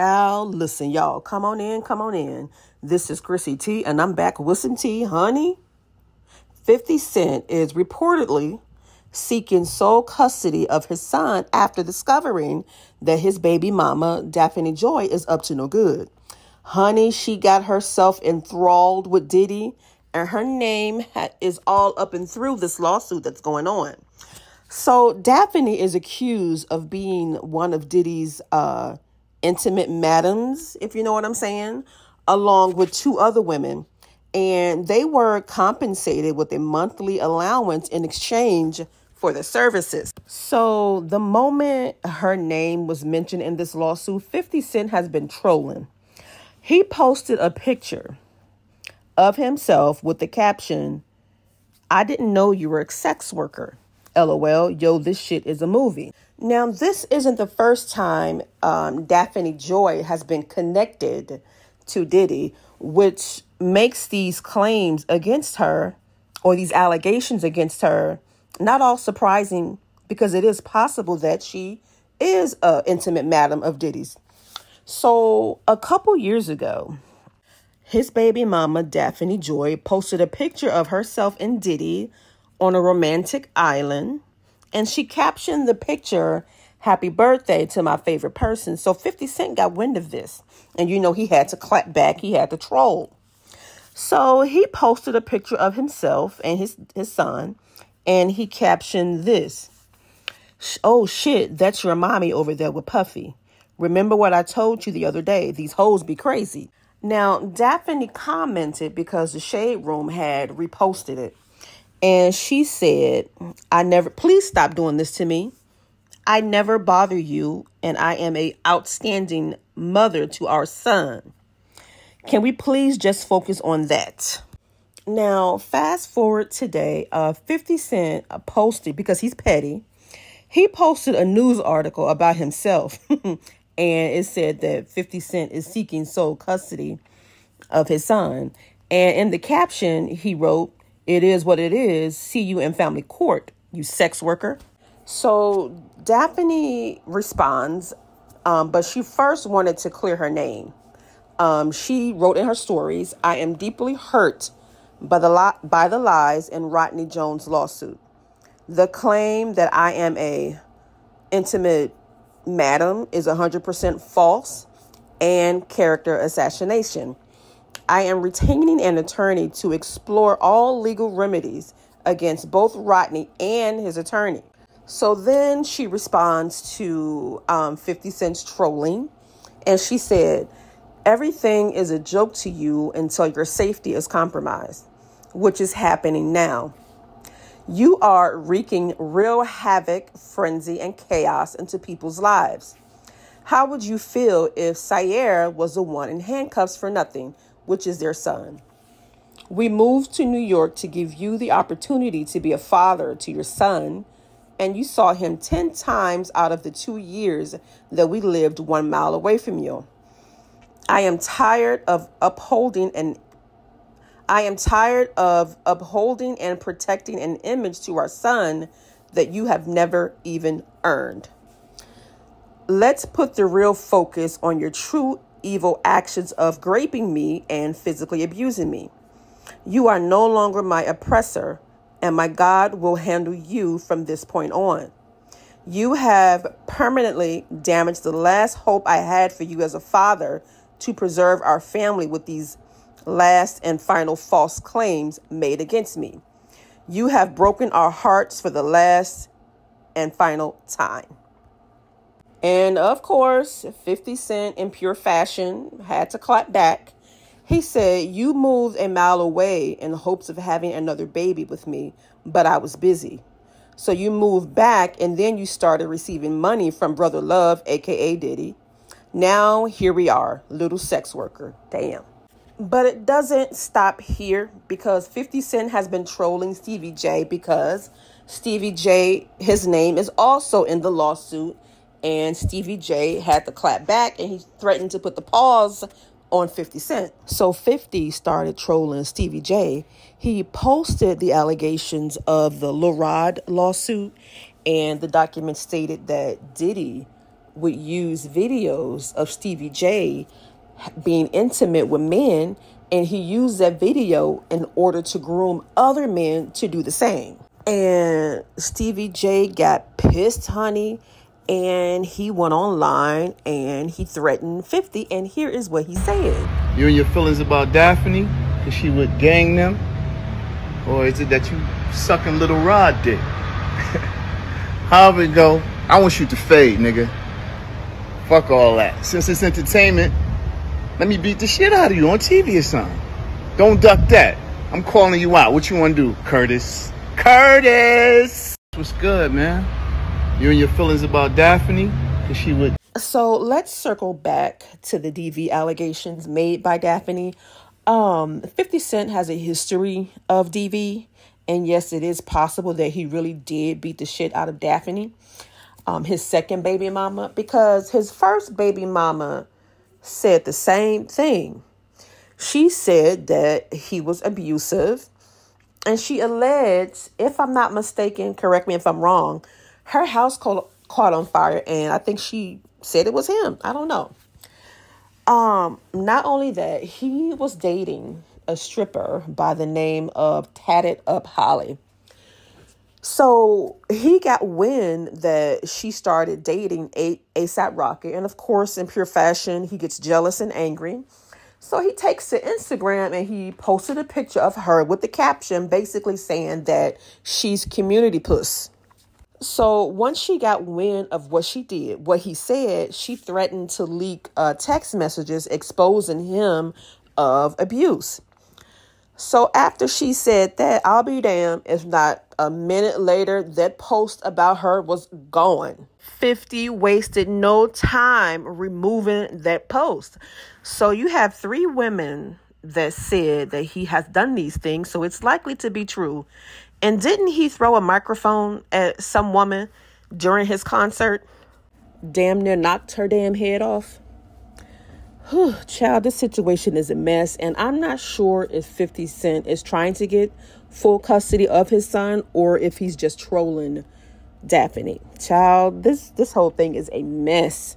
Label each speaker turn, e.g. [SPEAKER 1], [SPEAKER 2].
[SPEAKER 1] Child, listen, y'all. Come on in, come on in. This is Chrissy T, and I'm back with some tea, honey. 50 Cent is reportedly seeking sole custody of his son after discovering that his baby mama, Daphne Joy, is up to no good. Honey, she got herself enthralled with Diddy, and her name is all up and through this lawsuit that's going on. So, Daphne is accused of being one of Diddy's uh, intimate madams, if you know what I'm saying, along with two other women. And they were compensated with a monthly allowance in exchange for the services. So, the moment her name was mentioned in this lawsuit, 50 Cent has been trolling. He posted a picture of himself with the caption, I didn't know you were a sex worker. LOL, yo, this shit is a movie. Now, this isn't the first time um, Daphne Joy has been connected to Diddy, which makes these claims against her or these allegations against her not all surprising because it is possible that she is a intimate madam of Diddy's. So, a couple years ago, his baby mama, Daphne Joy, posted a picture of herself and Diddy on a romantic island, and she captioned the picture, Happy birthday to my favorite person. So 50 Cent got wind of this, and you know, he had to clap back, he had to troll. So he posted a picture of himself and his, his son, and he captioned this Oh shit, that's your mommy over there with Puffy. Remember what I told you the other day? These hoes be crazy. Now, Daphne commented because the Shade Room had reposted it. And she said, I never, please stop doing this to me. I never bother you, and I am a outstanding mother to our son. Can we please just focus on that? Now, fast forward today, uh, 50 Cent posted, because he's petty, he posted a news article about himself and it said that 50 Cent is seeking sole custody of his son. And in the caption, he wrote, It is what it is. See you in family court, you sex worker. So Daphne responds, um, but she first wanted to clear her name. Um, she wrote in her stories, I am deeply hurt by the, li- by the lies in Rodney Jones' lawsuit. The claim that I am a intimate madam is 100% false and character assassination. I am retaining an attorney to explore all legal remedies against both Rodney and his attorney. So then she responds to um, 50 Cent's trolling, and she said, Everything is a joke to you until your safety is compromised, which is happening now. You are wreaking real havoc, frenzy, and chaos into people's lives. How would you feel if Sire was the one in handcuffs for nothing, which is their son? We moved to New York to give you the opportunity to be a father to your son, and you saw him 10 times out of the two years that we lived one mile away from you. I am tired of upholding an I am tired of upholding and protecting an image to our son that you have never even earned. Let's put the real focus on your true evil actions of graping me and physically abusing me. You are no longer my oppressor, and my God will handle you from this point on. You have permanently damaged the last hope I had for you as a father to preserve our family with these last and final false claims made against me. You have broken our hearts for the last and final time. And of course, 50 Cent in pure fashion had to clap back. He said, You moved a mile away in hopes of having another baby with me, but I was busy. So you moved back and then you started receiving money from Brother Love, aka Diddy. Now here we are, little sex worker. Damn. But it doesn't stop here because 50 Cent has been trolling Stevie J because Stevie J, his name is also in the lawsuit. And Stevie J had to clap back and he threatened to put the paws on 50 Cent. So 50 started trolling Stevie J. He posted the allegations of the Lil Rod lawsuit, and the document stated that Diddy would use videos of Stevie J being intimate with men, and he used that video in order to groom other men to do the same. And Stevie J got pissed, honey, and he went online and he threatened 50. And here is what he said
[SPEAKER 2] You and your feelings about Daphne? Because she would gang them? Or is it that you sucking little Rod dick? However it go, I want you to fade, nigga. Fuck all that. Since it's entertainment, let me beat the shit out of you on TV or something. Don't duck that. I'm calling you out. What you want to do, Curtis? Curtis! What's good, man? You and your feelings about Daphne? Cause she would.
[SPEAKER 1] So let's circle back to the DV allegations made by Daphne. Um, 50 Cent has a history of DV, and yes, it is possible that he really did beat the shit out of Daphne, um, his second baby mama, because his first baby mama said the same thing. She said that he was abusive, and she alleged, if I'm not mistaken, correct me if I'm wrong, her house caught, caught on fire, and I think she said it was him. I don't know. Um, not only that, he was dating a stripper by the name of Tatted Up Holly. So he got wind that she started dating a ASAP Rocky, and of course, in pure fashion, he gets jealous and angry. So he takes to Instagram and he posted a picture of her with the caption basically saying that she's community puss. So once she got wind of what she did, what he said, she threatened to leak uh, text messages exposing him of abuse. So after she said that, I'll be damned if not a minute later, that post about her was gone. 50 wasted no time removing that post. So you have three women that said that he has done these things, so it's likely to be true. And didn't he throw a microphone at some woman during his concert? Damn near knocked her damn head off. Whew, child, this situation is a mess, and I'm not sure if 50 Cent is trying to get full custody of his son or if he's just trolling Daphne. Child, this this whole thing is a mess.